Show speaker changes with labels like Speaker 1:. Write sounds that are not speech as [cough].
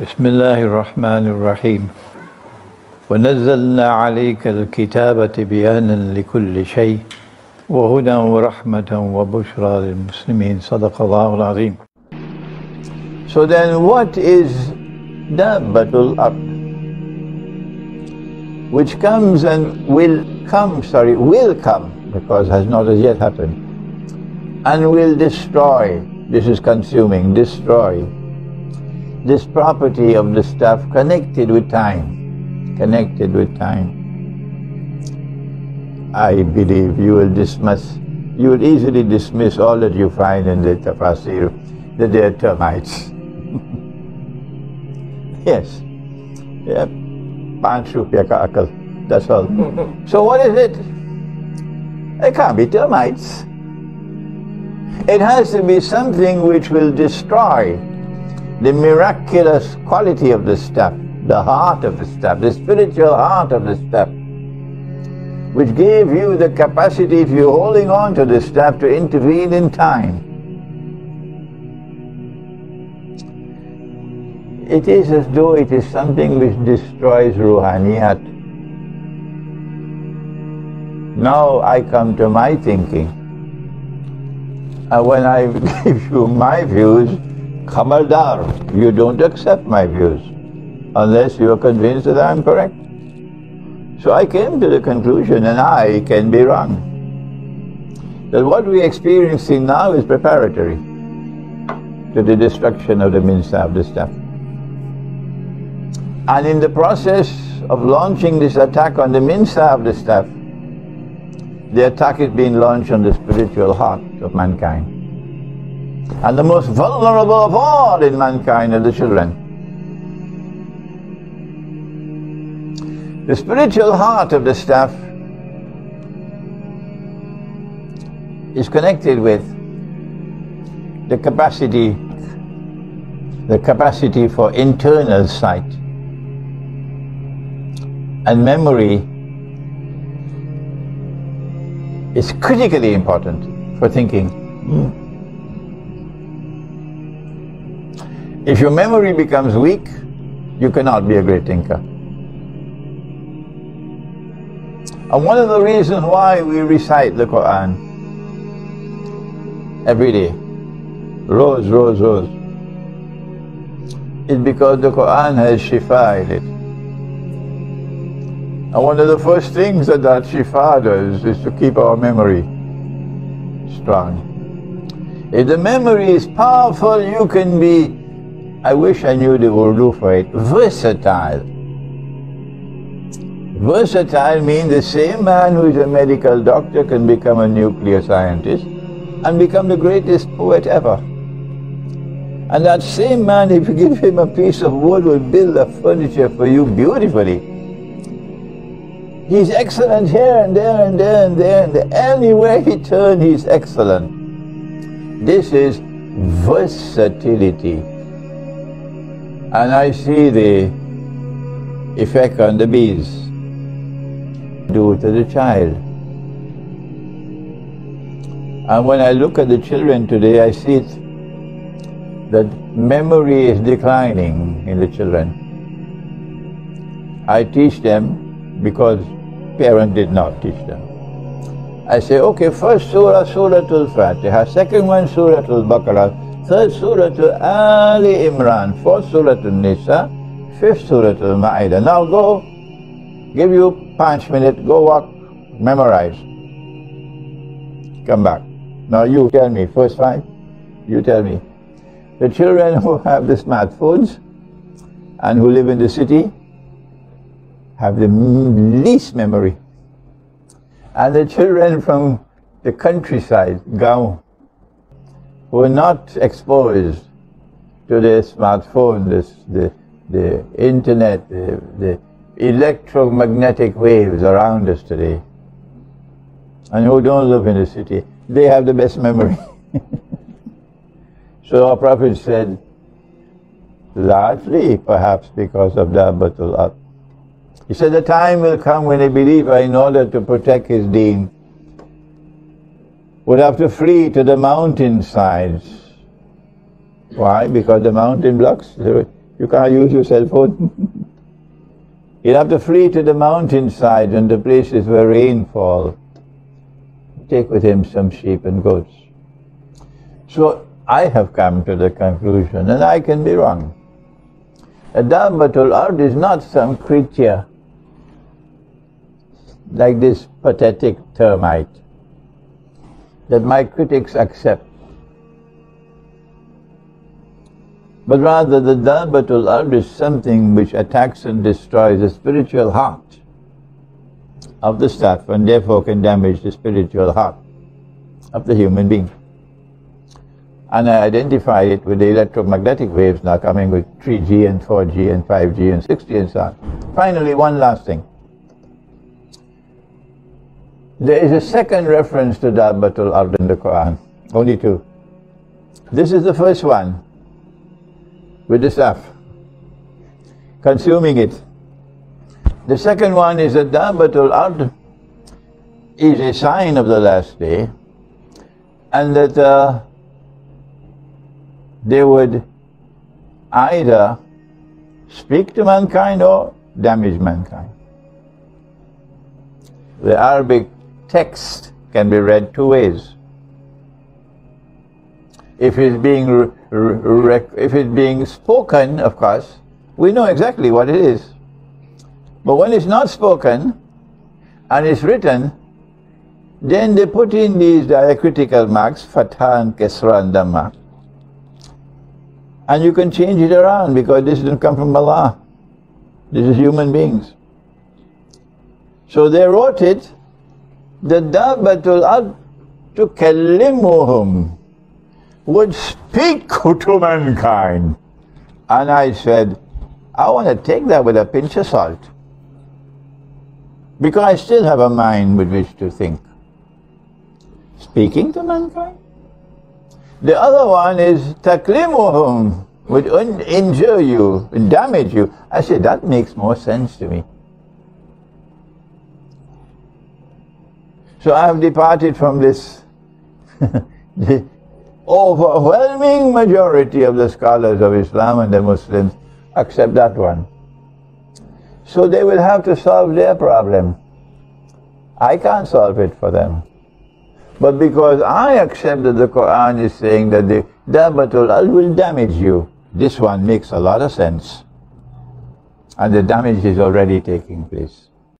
Speaker 1: بسم الله الرحمن الرحيم ونزلنا عليك الكتاب بيانا لكل شيء وهدى ورحمة وبشرى للمسلمين صدق الله العظيم So then what is Dabbatul Ard? Which comes and will come, sorry, will come, because has not as yet happened, and will destroy, this is consuming, destroy, this property of the stuff connected with time, connected with time. I believe you will dismiss, you will easily dismiss all that you find in the tafsir, that they are termites. [laughs] yes. Rupya ka akal. That's all. so what is it? It can't be termites. It has to be something which will destroy the miraculous quality of the stuff, the heart of the stuff, the spiritual heart of the stuff, which gave you the capacity, if you're holding on to the stuff, to intervene in time. It is as though it is something which destroys ruhaniyat. Now I come to my thinking. And when I [laughs] give you my views, Khamardar, you don't accept my views unless you are convinced that I am correct. So I came to the conclusion, and I can be wrong, that what we are experiencing now is preparatory to the destruction of the Minsa of the stuff. And in the process of launching this attack on the Minsa of the stuff, the attack is being launched on the spiritual heart of mankind. And the most vulnerable of all in mankind are the children. The spiritual heart of the staff is connected with the capacity, the capacity for internal sight and memory is critically important for thinking. Hmm, If your memory becomes weak, you cannot be a great thinker. And one of the reasons why we recite the Quran every day, rows, rows, rows, is because the Quran has shifa in it. And one of the first things that that shifa does is to keep our memory strong. If the memory is powerful, you can be, I wish I knew the Urdu for it, versatile. Versatile means the same man who is a medical doctor can become a nuclear scientist and become the greatest poet ever. And that same man, if you give him a piece of wood, will build a furniture for you beautifully. He's excellent here and there and there and there and there. Anywhere he turns, he's excellent. This is versatility. And I see the effect on the bees due to the child. And when I look at the children today, I see it, that memory is declining in the children. I teach them because parents did not teach them. I say, okay, first surah, Surah Al-Fatiha, second one, Surah Al-Baqarah, third Surah Ali Imran, fourth Surah Al-Nisa, fifth Surah Al-Ma'idah. Now go, give you five minutes, go walk, memorize. Come back. Now you tell me, first five, you tell me. The children who have the smartphones and who live in the city have the least memory. And the children from the countryside, Gaon, who are not exposed to the smartphone, this, the, the internet, the, the electromagnetic waves around us today, and who don't live in the city, they have the best memory. [laughs] so our Prophet said, largely perhaps because of Dabbatul Ard. He said, the time will come when a believer, in order to protect his deen, would have to flee to the mountain sides. Why? Because the mountain blocks, You can't use your cell phone. [laughs] He'll have to flee to the mountainside and the places where rain falls. Take with him some sheep and goats. So I have come to the conclusion, and I can be wrong. A Dabbatul Ard is not some creature like this pathetic termite that my critics accept. But rather, the Dabbatul Ard is something which attacks and destroys the spiritual heart of the stuff and therefore can damage the spiritual heart of the human being and I identify it with the electromagnetic waves now coming with 3G and 4G and 5G and 6G and so on. Finally, one last thing. There is a second reference to Dabbatul Ard in the Quran, only two. This is the first one with the staff, consuming it. The second one is that Dabbatul Ard is a sign of the last day and that uh, they would either speak to mankind or damage mankind. The Arabic text can be read two ways. If it's being if it's being spoken, of course, we know exactly what it is. But when it's not spoken and it's written, then they put in these diacritical marks, fatha and kesra and dhamma. And you can change it around because this didn't come from Allah. This is human beings. So they wrote it, the Dabbatul Ard tukallimuhum would speak [laughs] to mankind. And I said, I want to take that with a pinch of salt. Because I still have a mind with which to think. Speaking to mankind? The other one is taklimuhum, would injure you damage you. I said, that makes more sense to me. So I have departed from this. the [laughs] overwhelming majority of the scholars of Islam and the Muslims accept that one. So they will have to solve their problem. I can't solve it for them. But because I accept that the Quran is saying that the Dabbatul Ard will damage you, this one makes a lot of sense. And the damage is already taking place.